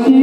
you.